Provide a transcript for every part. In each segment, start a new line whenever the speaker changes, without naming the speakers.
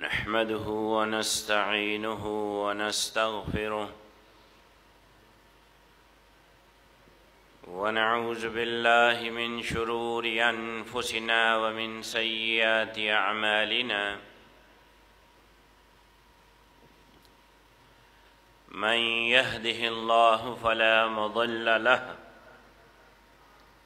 نحمده ونستعينه ونستغفره ونعوذ بالله من شرور أنفسنا ومن سيئات أعمالنا من يهده الله فلا مضل له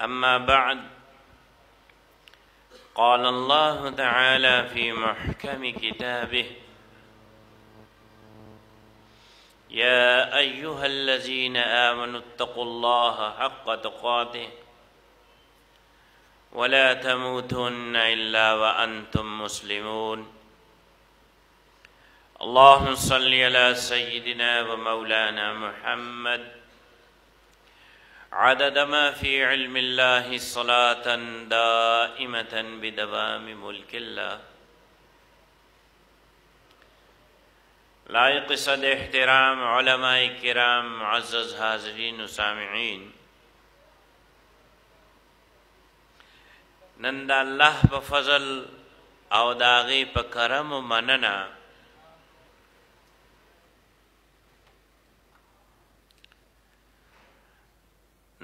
أما بعد قال الله تعالى في محكم كتابه يا أيها الذين آمنوا اتقوا الله حق تقاته ولا تموتن إلا وأنتم مسلمون اللهم صل على سيدنا ومولانا محمد عدد ما في علم الله صلاة دائمة بدوام ملك الله لائق صد احترام علماء کرام معزز حاضرین و سامعین نن دا الله په فضل او داغه په کرم مننه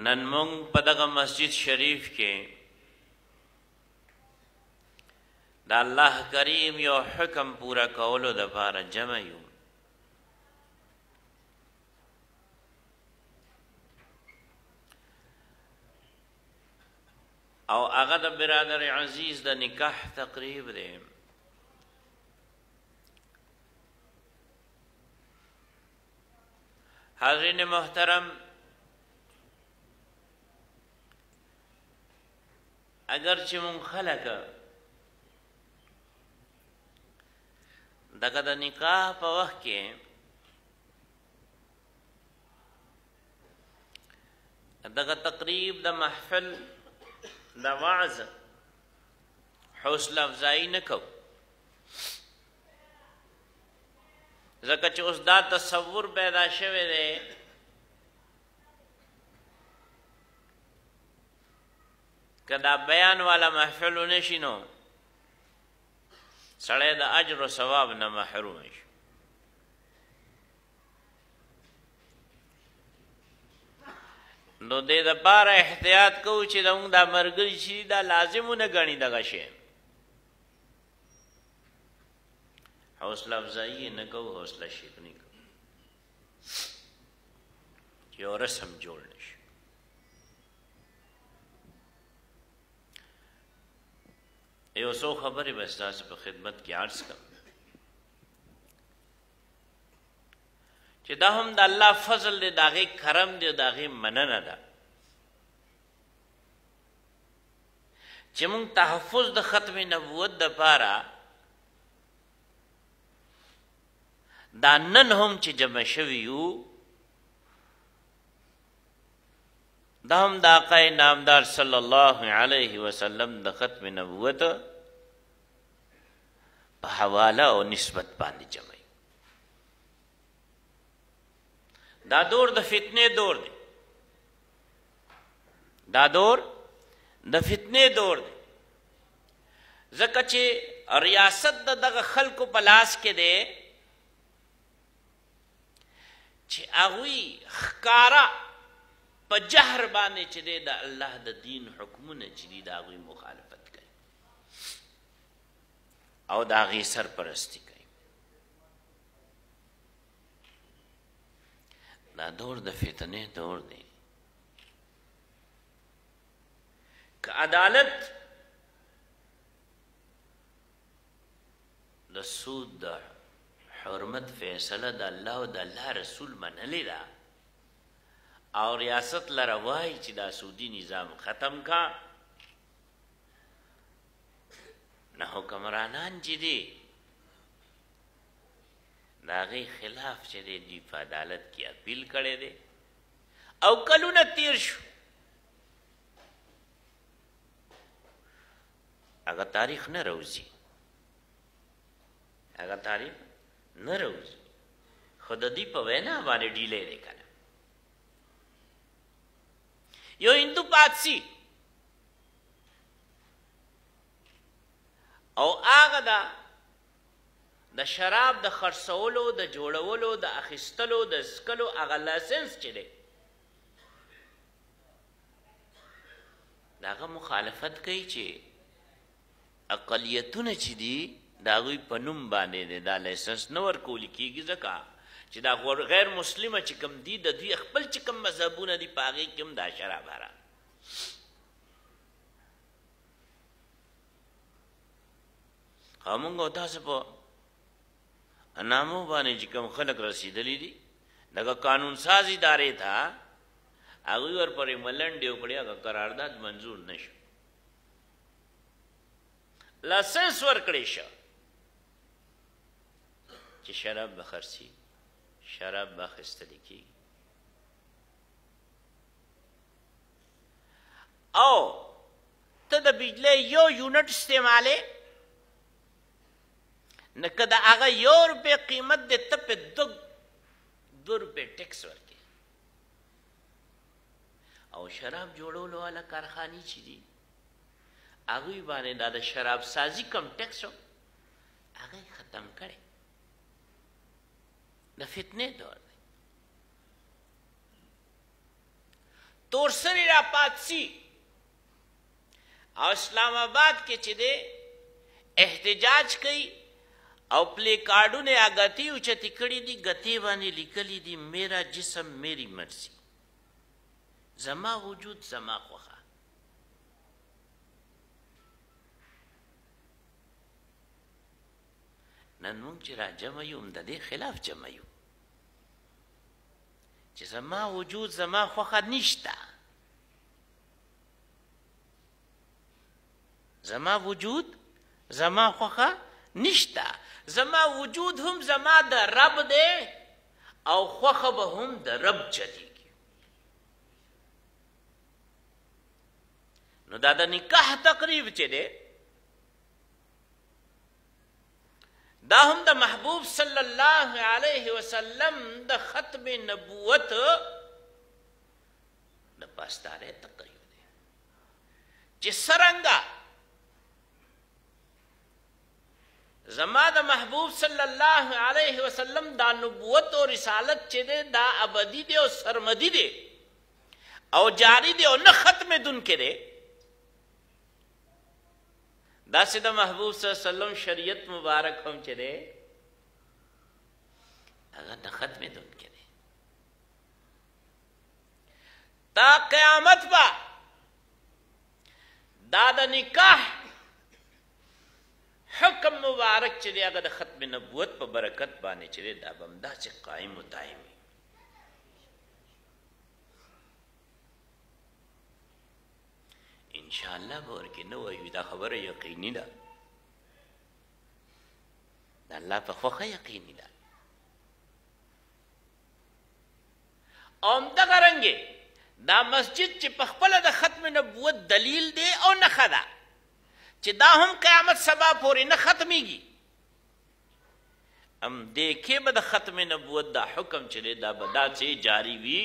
نن مونږ په دغه مسجد شریف کې د الله کریم یو حکم پورا کولو د لپاره جمع یو او هغه د برادر عزیز د نکاح تقریب دی حاضرین محترم اگر چې مون خلک دغه د نکاح په وخت کې دغه تقریب د محفل د وعظ حوصله افزایی نکوه ځکه چې اوس دا تصور پیدا شوی دی کدا بیان والا محفل نشي نو سړی د اجر او ثواب نه محروم شي نو د دې لپاره احتیاط کوو چې دا موږ د مرګ شي دا لازمونه غني دغه شی حوصله افزایی نه کو حوصله شکنی کو چې ورسم جوړ نشي یو څو خبرې بس تاسو په خدمت کې عرض کوم چې دا هم د الله فضل دی داغه کرم دی داغه مننه ده چې موږ تحفظ د ختم نبوت د پاره دا نن هم چې جمع شوی یو دا هم د آقا نامدار صلی الله علیه وسلم د ختم نبوت په حواله او نسبت باندې جمع دا دور د فتنې دور دی دا دور د فتنې دور دی ځکه چې ریاست د دغه خلکو په لاس کې دی چې هغوی ښکارا په جهر باندې چې دی د الله د دین حکمونه چې دی د هغوی مخالفت کوي او د هغې سرپرستی کوي دا دور د فتنې دور دی که عدالت د سود د حرمت فیصله د الله او د الله رسول منلې ده او ریاست لره وایي چې دا سودی نظام ختم کا نه حکمرانان چې دي د هغې خلاف چې دی دوی په عدالت کې اپیل کړی دی او کلونه تیر شو هغه تاریخ نه روزي هغه تاریخ نه روزي خو د دې په وینا باندې ډیلې دی کنه یو هندو پاتسی او هغه دا د شراب د خرڅولو، د جوړولو، د اخیستلو، د څکلو هغه لایسنس چې دی د هغه مخالفت کوي چې اقلیتونه چې دي د هغوی په نوم باندې دی دا لایسنس نه ورکول کېږي ځکه چې دا غیر مسلمه چې کوم دي د دوی خپل چې کوم مذهبونه دي په هغې کې هم دا شراب حرام او موږ او تاسو په نامو باندې چې کوم خلک رسیدلی دي دغه قانون ساز ادارې ته هغه ور پرې ملنډ یو کړی هغه قرارداد منزور نشو لاسنس ور کړی شو چې شراب بخرسي شراب بخستل کیږي او ته د بجلی یو یونټ استعماله نه که د هغه یو روپې قیمت دی ته پې دو دو روپې ټیکس ورکې او شراب جوړولو والا کارخانې چې دي هغوی باندې دا د شراب سازي کم ټیکس و هغه ختم کړي د فتنې دور تور سری را پاتسی او اسلام آباد کې چې دی احتجاج کوي او پلی کارډونه اگتی او چتی کړی دي گتی باندې لیکلی دي میرا جسم میری مرزی زما وجود زما خوخه نن مونږ چې را جمع یو هم د دې خلاف جمع یو چې زما وجود زما خوخه نشته زما وجود زما خوخه نشته زما وجود هم زما د رب دی او خوخه به هم د رب چلی نو دا د نکاح تقریب چې دی دا هم د محبوب صلی الله علیه وسلم د ختم نبوت د پاسدارې تقریر دی چې سرنګا زما د محبوب صلی الله علیه وسلم دا نبوت او رسالت چې ده دا ابدی دی او سرمدی دی او جاری دی او نه ختم دن کې دی داسې د محبوب صلی الله علیه وسلم شریعت مبارک هم چې دی هغه نه ختمې دن کې دی تا قیامت با دا د نکاح حکم مبارک چې دی هغه د ختم نبوت په برکت باندې چې دی دا به همداسې قایم و دایم وي ان شاء الله به ورکې نه وایو دا خبره یقیني ده د الله په خوښه یقیني ده اوم دغه رنګې دا مسجد چې په خپله د ختم نبوت دلیل دی او نښه ده چې دا هم قیامت سبا پورې نه ختمیږي ام دې کې به د ختم نبوت دا حکم چې دا به دا چې جاری وي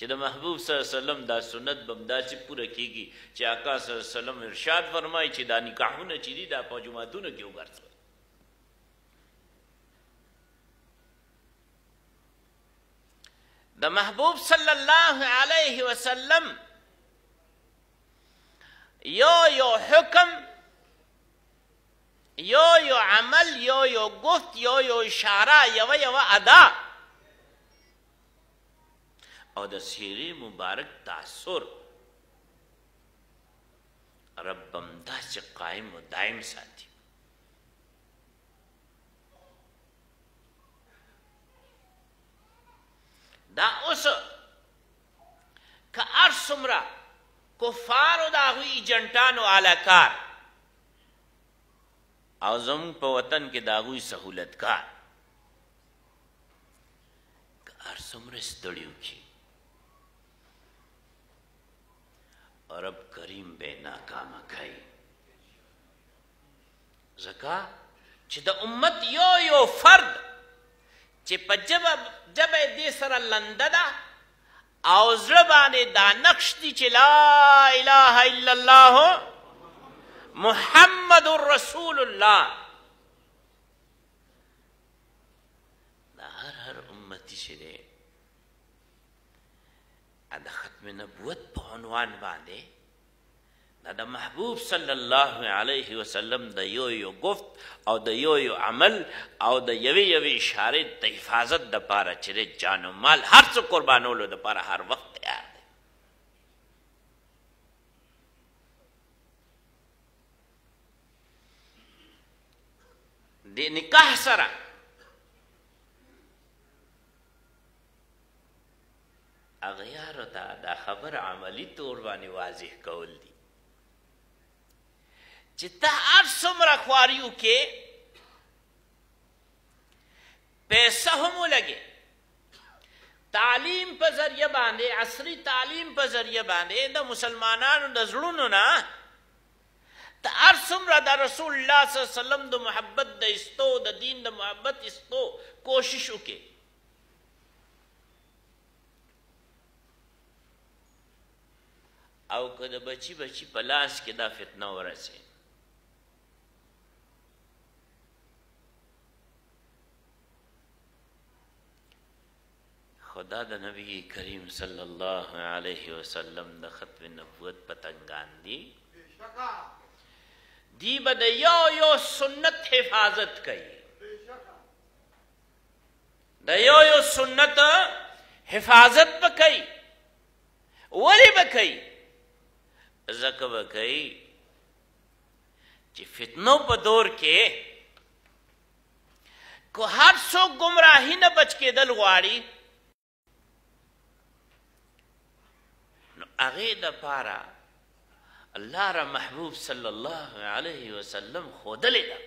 چې د محبوب صلی الله علیه وسلم دا سنت بم دا چې پوره کیږي چې آقا صلی الله علیه وسلم ارشاد فرمایي چې دا نکاحونه چې دي دا په جمعاتونو کې وګرځي د محبوب صلی الله علیه وسلم یو یو حکم یو یو عمل یو یو گفت یو یو اشاره یو یو ادا او د سیری مبارک تاثر ربم داسې قائم و دائم ساتي دا اوس که ارسمرا کفارو دا هوی ایجنټانو علاکار او زموږ په وطن کې د هغوی سهولتګار که هر څومره ستړي وکړي رب کریم به ناکامه کوي ځکه چې د امت یو یو فرد چې په جبه جبه دې سره لنده ده او زړه باندې دا نقش دي چې لا اله الا الله محمد رسول الله دا هر هر امتی چې دی د ختم نبوت په عنوان باندې دا د محبوب صلی الله علیه وسلم د یو یو گفت او د یو یو عمل او د یوې یوې اشارې د حفاظت د پاره چې د جان او مال هر څه قربانولو د پاره هر وخت تیار دی د نکاح سره اغیارو ته دا خبر عملی طور باندې واضح کول دي چې ته هر څومره خواري وکې پیسه هم ولګې تعلیم په ذریعه باندې عصري تعلیم په ذریعه باندې د مسلمانانو د زړونو نه ته هر څومره د رسول الله صلی الله علیه وسلم د محبت د استو د دین د محبت استو کوشش وکې او که د بچی بچی په لاس کې دا فتنه ورسي خدا د نبی کریم صلی الله علیه وسلم د ختم نبوت پتنګان دي دی به د یو یو سنت حفاظت کوي د یو یو سنت حفاظت وکړي ولی وکړي زکه وکړي چې فتنو په دور کې کو هر څوک گمراهی نه بچ کېدل غواړي نو هغه د پاره الله را محبوب صلی الله علیه وسلم خودلې ده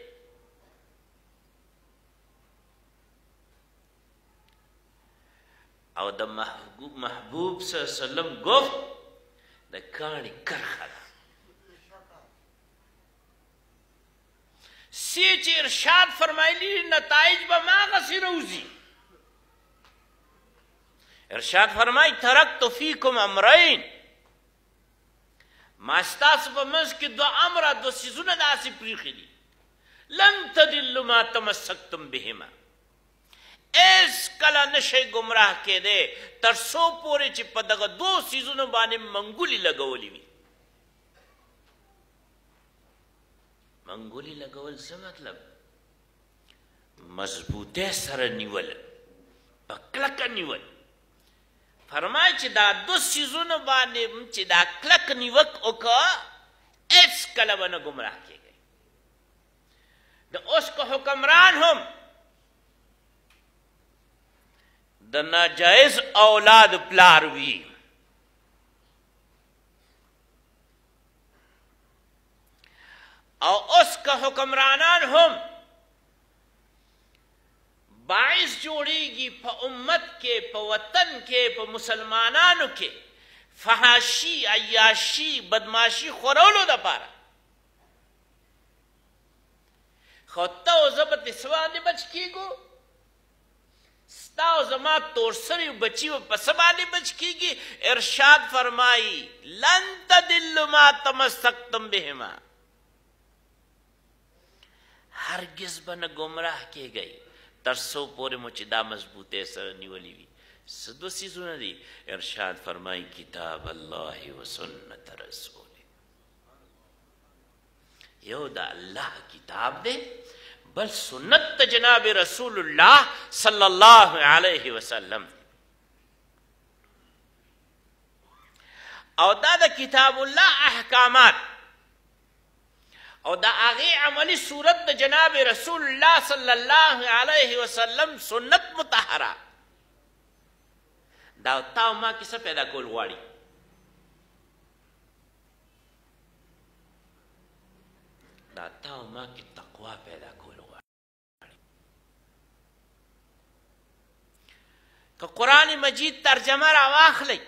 او د محبوب محبوب صلی الله علیه وسلم ګف د کاڼي کرخه ده سی چې ارشاد فرمایلی نتایج به ماغسې روزي ارشاد فرمای ترکت فیکم امرین ما ستاسو په منځ کې دو امره دو سیزونه داسې پریښي دي لن تدلوا ما تمسکتم بهما اس کله نشي گمراه کېده تر څو پورې چې په دغه دوه سیزونو باندې منګولي لګولې وي منګولي لګول څه مطلب مضبوطه سره نیول په کلکه نیول فرمای چې دا دو سیزونو باندې چې دا کلک نیوک وکړه هیڅ کله به نه ګمراه کېږي د اوس کو حکمران هم د ناجایز اولاد پلار وی او اوس که حکمرانان هم باعث جوړیږي په امت کې په وطن کې په مسلمانانو کې فحاشي عیاشي بدمعاشي خورولو دپاره خو ته او زه به دې څه باندې بچ کېږو ستا او زما تور سوي بچي به په څه باندې بچ کیږي ارشاد فرمایي لن تدلوا ما تمسکتم بهما هرگز به نه ګمراه کیږئ تر څو پورې مو چې دا مضبوطه سره نیولې وي څه دوه څیزونه دي ارشاد فرمایي کتاب الله و سنت رسول یو د الله کتاب دی بل سنت د جناب رسول الله صلی الله علیه وسلم او دا د کتاب الله احکامات او دا هغه عملی صورت د جناب رسول الله صلی الله علیه وسلم سنت مطهره دا تا ما کیسه پیدا کول غواړي دا تا او ما کې تقوا پیدا کول غواړي که قران مجید ترجمه را واخلئ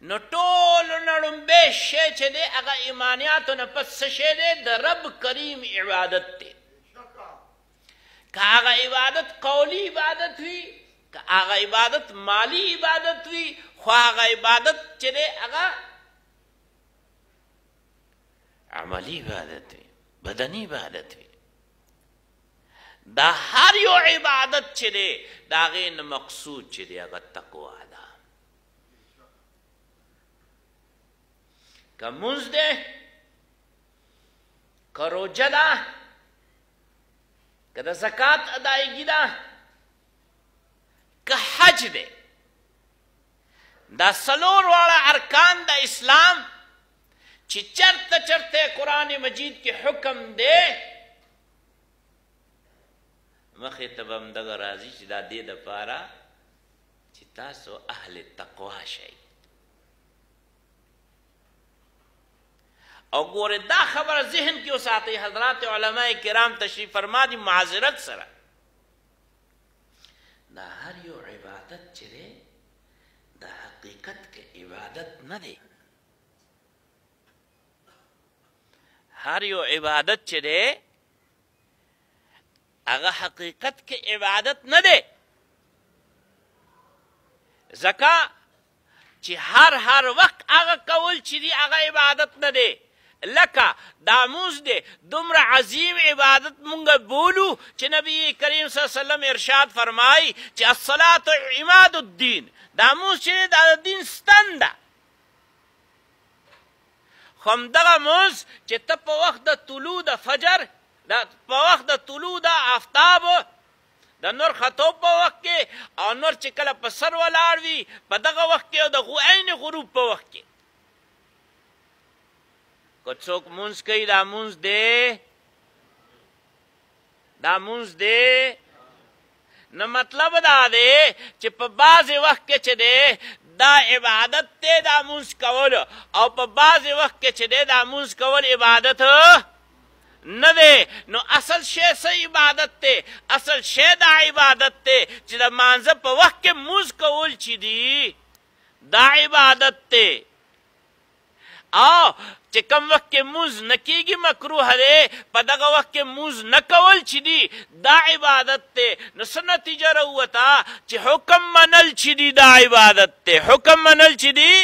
نو ټول نړم به شی چې دی هغه ایمانیاتو نه پس شی دی د رب کریم عبادت دی که هغه عبادت قولی عبادت وي که هغه عبادت مالی عبادت وي خو هغه عبادت چې دی هغه عملی عبادت وي بدنی عبادت وي دا هر یو عبادت چې دی د هغې نه مقصود چې دی هغه تقوا ده که مونځ دی که روژه ده که د زکات ادایګی ده که حج ده دا سلور واړه ارکان د اسلام چې چرته چرته قران مجید کې حکم ده مخه ته بم دغه راضی چې دا دې د پاره چې تاسو اهل تقوا شئ او ګوره دا خبره ذهن کې وساتئ حضرات علما کرام تشریف فرما دي معذرت سره دا هر یو عبادت چې دی د حقیقت کې عبادت نه دی هر یو عبادت چې دی هغه حقیقت کې عبادت نه دی ځکه چی هر هر وخت هغه کول چی دی هغه عبادت نه دی لکه دا مونځ دی دومره عظیم عبادت مونږ بولو چی نبی کریم صلی الله علیه وسلم ارشاد فرمایی چی الصلاة عماد الدین دا مونځ چی دی دا د دین ستن ده خو همدغه مونځ چی ته په وخت د طلوع د فجر د په وخت د طلوع د افتاب د نور ختو په وخت کې او نور چې کله په سر ولاړ وي په دغه وخت کې او د غو عین غروب په وخت کې که څوک مونږ کوي دا مونږ دی دا مونږ دی نو مطلب دا دی چې په بعضې وخت کې چې دی دا عبادت دی دا مونږ کول او په بعضې وخت کې چې دی دا مونږ کول عبادت نه دی نو اصل شی څه عبادت دی اصل شی دا عبادت دی چې د مانځه په وخت کې موز کول چې دی دا عبادت دی او چې کم وخت کې موز نکیږي مکروه دی په دغه وخت کې موز نکول چې دی دا عبادت ته نو څه نتیجه راووته چې حکم منل چې دی دا عبادت ته حکم منل چې دی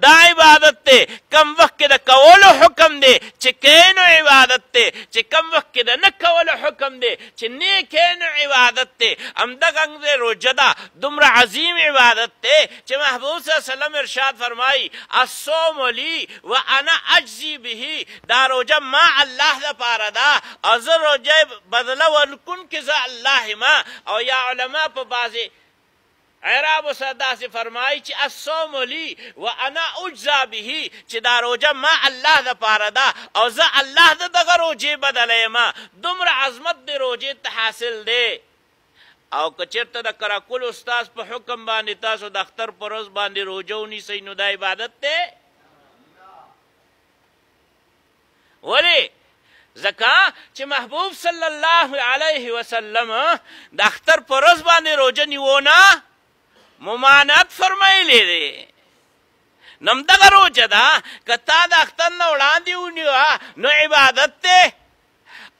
دا عبادت دی کم وخت کې د کولو حکم دی چې کینو عبادت دی چې کم وخت کې د نه کولو حکم دی چې نه کینو عبادت دی ام د غنګ روزه دا دومره عظیم عبادت دی چې محبوب صلی الله علیه وسلم ارشاد فرمایي الصوم لی وانا اجزی به دا روزه ما الله د پاره دا او زه روزه بدله ورکون کې زه الله ما او یا علما په بازي عرابو سره داسې فرمايي چې الصوم لي وانا اجزا به چې دا روژه ما الله د پاره ده او زه الله د دغه روژې بدله يم دومره عظمت دې روژې ته حاصل دی او که چېرته د قره قل استاذ په حکم باندې تاسو د اختر پر ورځ باندې روژه ونيسئ نو دا عبادت دی ولې؟ ځکه چې محبوب صلی الله علیه وسلم د اختر په ورځ باندې روژه نیونه ممانعت فرمایلی دی نو همدغه روژه ده که تا د اختر نه وړاندې ونیوه نو عبادت دی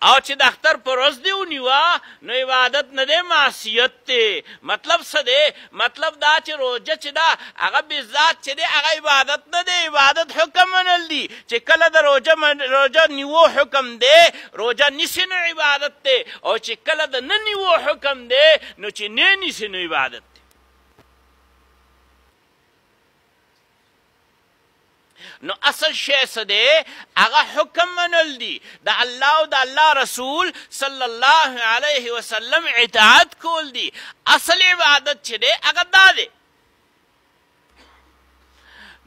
او چې د اختر په ورځ دې ونیوه نو عبادت نه دی معصیت دی مطلب څه دی مطلب دا چې روژه چې ده هغه بالذات چې دی هغه عبادت نه دی عبادت حکم منل دي چې کله د روژه روژه نیوو حکم دی روژه نیسې نو عبادت دی او چې کله د نه نیوو حکم دی نو چې نه نیسې نو عبادت دی نو اصل شی څه دی هغه حکم منل دي د الله او د الله رسول صلی الله علیه وسلم اطاعت کول دي اصل عبادت چې دی هغه دا دی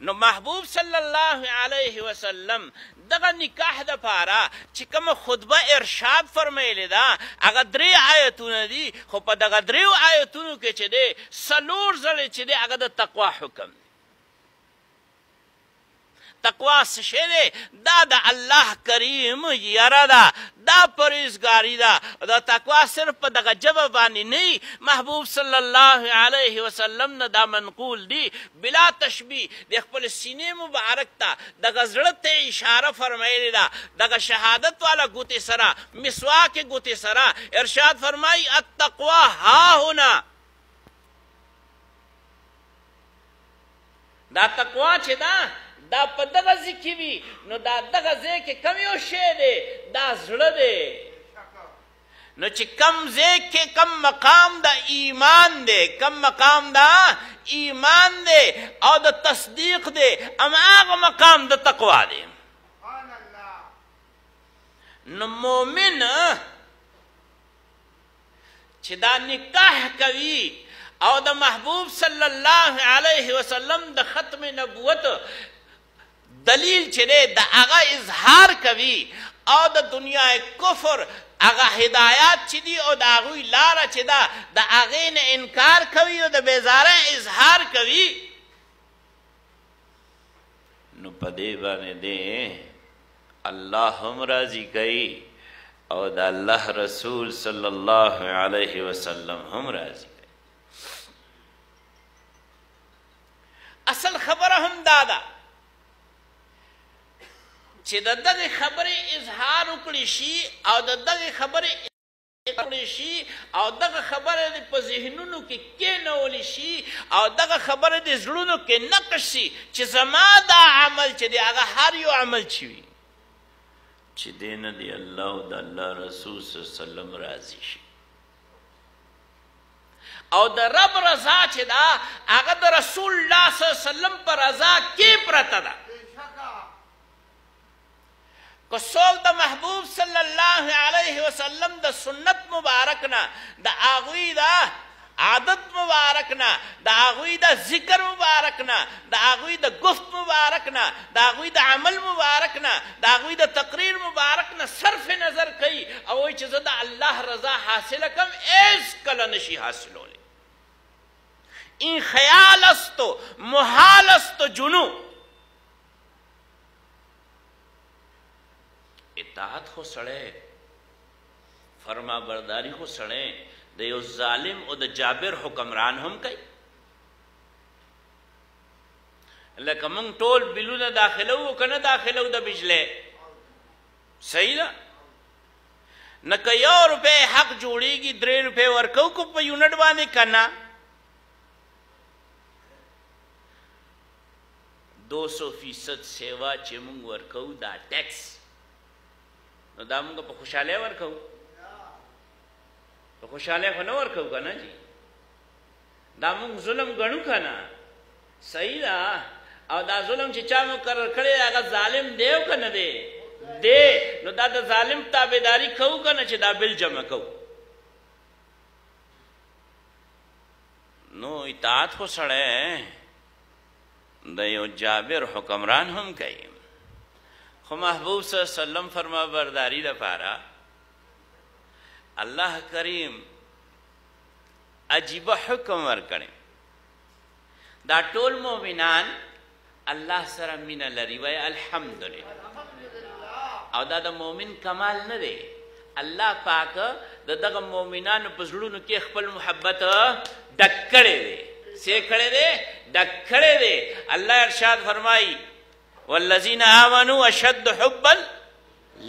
نو محبوب صلی الله علیه وسلم دغه نکاح د پاره چې کوم خطبه ارشاد فرمایلی دا هغه درې آیتونه دي خو په دغه درې آیتونو کې چې دی سلور ځلې چې دی هغه د تقوا حکم دی تقوا څه شی دی؟ دا د الله کریم یره ده، دا پرهیزګاري ده. دا تقوا صرف په دغه ژبه باندې نه وي، محبوب صلی الله علیه وسلم نه دا منقول دي، بلا تشبیه د خپل سینې مبارک ته، دغه زړه ته یې اشاره فرمایلې ده، دغه شهادت والا ګوتې سره، مسواک ګوتې سره، ارشاد فرمایي، التقوا هاهنا. دا تقوا چې دا دا په دغه ځای کې وي نو دا دغه ځای کې کم یو شی دی دا زړه دی نو چې کم ځای کې کم مقام دا ایمان دی کم مقام دا ایمان دی او د تصدیق دی اما هغه مقام د تقوا دی نو مؤمن چې دا نکاح کوي او د محبوب صلی الله علیه وسلم د ختم نبوت دلیل چې دی د هغه اظهار کوي او د دنیا کفر هغه هدایات چې دي او د هغوی لاره چې ده د هغې نه انکار کوي او د بیزاره اظهار کوي نو په دې باندې دې الله هم راضي کوي او د الله رسول صلی الله علیه وسلم هم راضي کوي اصل خبره هم دا ده چې د دغه خبرې اظهار وکړي شي او د دغه خبرې کړی شي او دغه خبره دې په ذهنونو کې کېنول شي او دغه خبره دې زړونو کې نقش شي چې زما دا عمل چې دی هغه هر یو عمل چې وي چې دی نه دی الله او د الله رسول صلی الله علیه وسلم راضي شي او د رب رضا چې دا هغه د رسول الله صلی الله علیه وسلم پر رضا کې پرته ده که څوک د محبوب صلی الله علیه وسلم د سنت مبارک نه د هغوی د عادت مبارک نه د هغوی د ذکر مبارک نه د هغوی د گفت مبارک نه د هغوی د عمل مبارک نه د هغوی د تقریر مبارک نه صرف نظر کوي او وایي چې زه د الله رضا حاصله کم هېڅ کله نشي حاصلولی این خیال است و محال است و جنوب اطاعت خو سړی فرما برداری خو سړی د یو ظالم او د جابر حکمران هم کوي لکه مونږ ټول بلونه داخله وو کنه داخله وو د بجلی صحیح ده نه که یو روپۍ حق جوړیږي درې روپۍ ورکو کو په یونټ باندې کنه دو سو فیصد سیوا چې مونږ ورکو دا ټیکس نو دا موږ په خوشاله ورکو په خوشاله خو نه ورکو کنه جی دا موږ ظلم غنو کنه صحیح ده او دا ظلم چې چا مقرر کړی هغه ظالم دی او کنه دی دی نو دا د ظالم تابعداري کو کنه چې دا بل جمع کو نو اطاعت خو سړی د یو جابر حکمران هم کوي خو محبوب صلی الله علیه وسلم فرما برداری لپاره الله کریم عجیب حکم ورکړي دا ټول مؤمنان الله سره مینه لري وای الحمدلله او دا د مؤمن کمال نه دی الله پاک د دغه مؤمنانو په زړونو کې خپل محبت ډک کړی دی څه کړی دی ډک کړی دی الله ارشاد فرمایي والذین آمنوا اشد حبا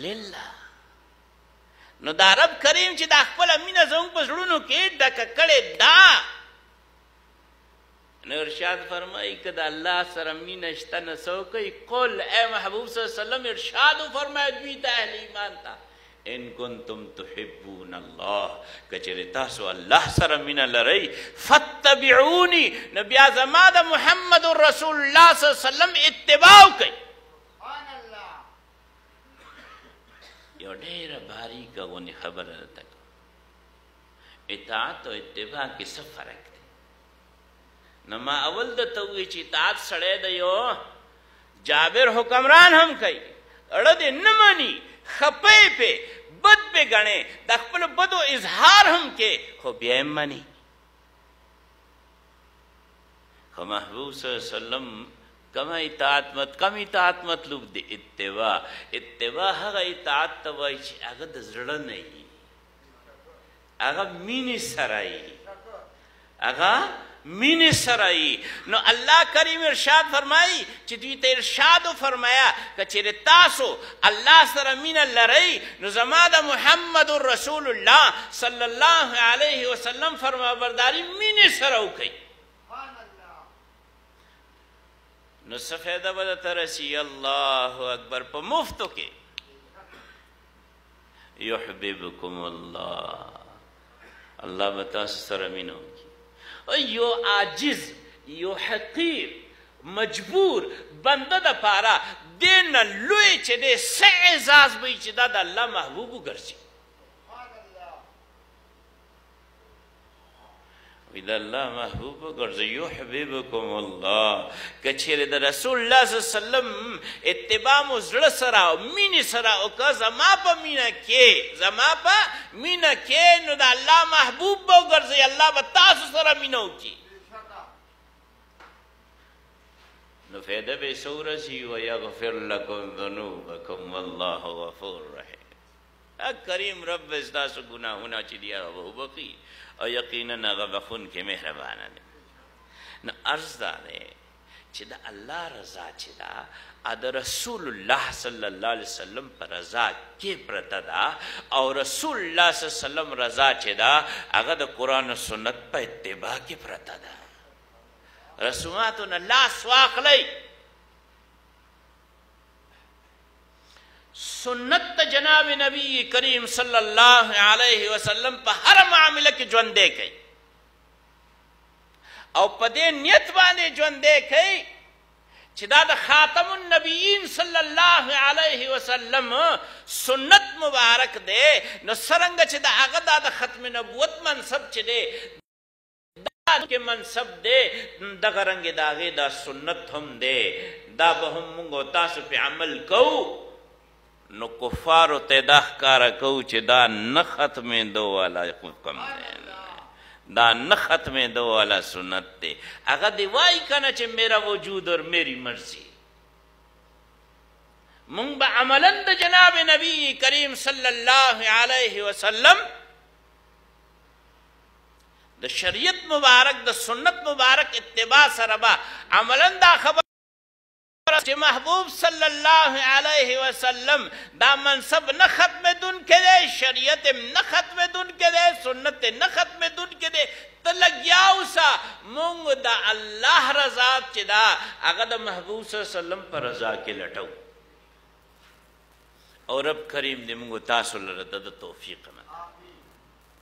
لله نو دا رب کریم چې دا خپل مینه زموږ په زړونو کې ډک کړی دا نو ارشاد فرمایي که د الله سره مینه شته نو څه وکړئ قل ای محبوب صلی الله علیه وسلم ارشاد وفرمایه دوی ته اهل ایمان ته ان کنتم تحبون الله کچره تاسو الله سره مینا لرئ فتبعوني نبي اعظم د محمد رسول الله صلی الله علیه وسلم اتباع کوي سبحان الله یو ډیره باریکه غونې خبره ده اطاعت او اتباع کې څه فرق نو ما اول د ته وی چې تات سړی دی یو جابر حکمران هم کوي اړه دې نه مانی خپې په بد به غنې د خپل بدو اظهار هم کې خو بیا یې مانی خو محبوب صلی الله علیه وسلم کم اطاعت مت کم اطاعت مطلوب دی اتباع اتباع هغه اطاعت ته وایي چې هغه د زړه نه وي هغه مینې سره یې هغه مینې سره یې نو الله کریم ارشاد فرمایي چې دوی ته ارشاد فرمایا که چېرې تاسو الله سره مینه لرئ نو زما د محمد رسول الله صلی الله علیه وسلم فرمانبرداري مینې سره وکړئ نو څه فایده به درته رسي الله اکبر په مفتو کې يحببكم الله الله به تاسو سره مینه وکړي یو عاجز یو حقیر مجبور بنده د پاره دې نه لوی چې دې څه اعزاز وي چې دا د الله محبوب وګرځي وی د الله محبوب ګرځي يحببكم الله کچېره د رسول الله صلی الله علیه وسلم اتباع مو زړه سره او مینې سره او که زما په مینا کې زما په مینا کې نو د الله محبوب به ګرځي الله به تاسو سره مینه وکړي نو فایده به سورسی و یغفر لکم ذنوبکم والله غفور رحیم کریم رب ستاسو ګناهونه چې دی هغه به وبخي او یقینا هغه بخونکی مهربانه دی نو عرض دا دی چې د الله رضا چې ده د رسول الله صلی الله علیه وسلم پر رضا کې پرته ده او رسول الله صلی الله علیه وسلم رضا چې ده هغه د قران او سنت په اتباع کې پرته ده رسوماتونه لاس واخلئ سنت ته جناب نبی کریم صلی الله علیه وسلم په هر معاملې کې ژوند دی کوي او په دې نیت باندې ژوند دی کوي چې دا د خاتم النبیین صلی الله علیه وسلم سنت مبارک دی نو څرنګه چې دا هغه د ختم نبوت منصب چې دی دا که منصب دی دغه رنګ د هغې دا سنت هم دی دا به هم موږ او تاسو پې عمل کوو نو کفارو ته دا ښکاره کوو چې دا نه ختمېدو والا حکم دی دا نه ختمېدو والا سنت دی هغه دی وایي که نه چې میرا وجود اور میری مرضی مونږ به عملا د جناب نبی کریم صلی الله علیه وسلم د شریعت مبارک د سنت مبارک اتباع سره به عملا دا خبر چې محبوب صلی الله علیه وسلم دا منصب نه ختم دن کړي شریعت نه ختم دن کړي سنت نه ختم دن کړي تلګیا اوسه مونږ د الله رضا چې دا هغه د محبوب صلی الله علیه وسلم پر رضا کې لټو او رب کریم دې مونږ تاسو لره د توفیق نه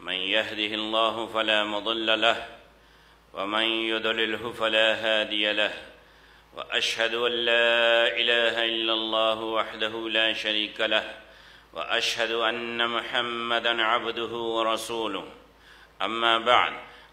من يهده الله فلا مضل له ومن يضلله فلا هادي له وأشهد أن لا إله إلا الله وحده لا شريك له وأشهد أن محمدًا عبده ورسوله أما بعد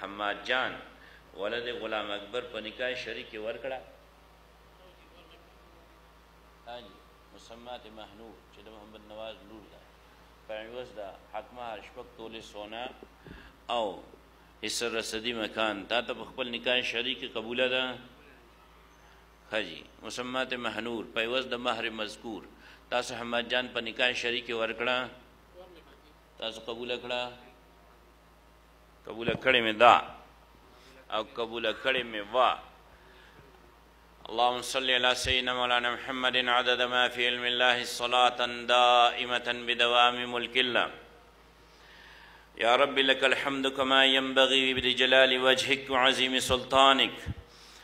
حماد جان ولا د غلام اکبر په نکاح شریک ورکړه هاجی مسمات محنور چې د محمد نواز لور ده پنځوس ده حکمه شپږ تولې سونا او اسر رسدی مکان تا ته خپل نکاح شریک قبول ده حاجی مسمات محنور پنځوس د مہر مذکور تاسو حماد جان په نکاح شریک ورکړه تاسو قبول کړه قبول کړه مې دا او قبول کړه مې وا اللهم صل على سيدنا مولانا محمد عدد ما في علم الله صلاة دائمة بدوام ملك الله يا رب لك الحمد كما ينبغي بجلال وجهك وعظيم سلطانك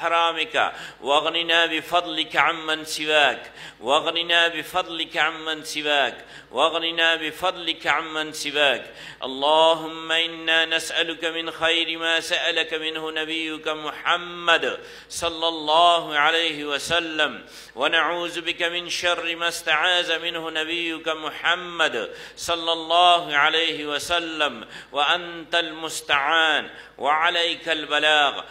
حرامك واغننا بفضلك عمن سواك واغننا بفضلك عمن سواك واغننا بفضلك عمن سواك اللهم انا نسالك من خير ما سالك منه نبيك محمد صلى الله عليه وسلم ونعوذ بك من شر ما استعاذ منه نبيك محمد صلى الله عليه وسلم وانت المستعان وعليك البلاغ